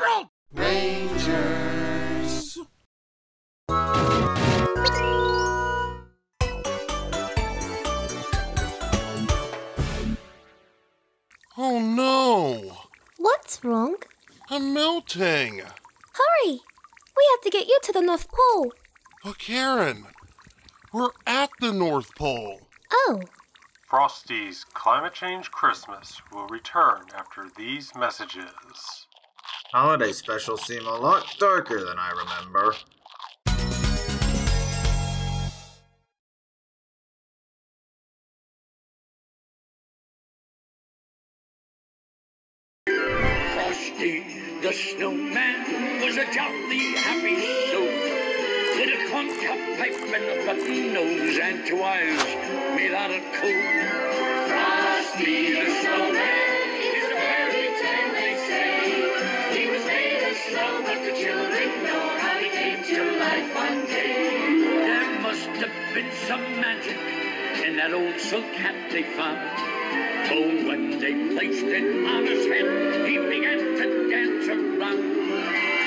Harold! Rangers. Oh no! What's wrong? I'm melting! Hurry! We have to get you to the North Pole. Oh, Karen, we're at the North Pole. Oh, Frosty's Climate Change Christmas will return after these messages. Holiday specials seem a lot darker than I remember. Frosty the snowman was a jolly happy soul with a corncob pipe and a button nose and two eyes made out of coal. Frosty snow, the children know how he came to life one day. There must have been some magic in that old silk hat they found. Oh, when they placed it on his head, he began to dance around.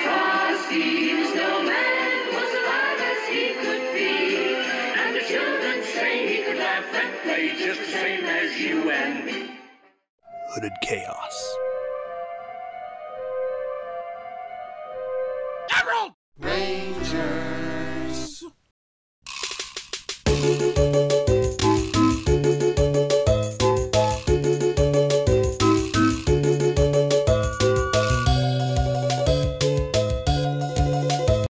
Frosty the snowman was alive as he could be, and the children say he could laugh and play just the same as you and me. Hooded Chaos. Harold!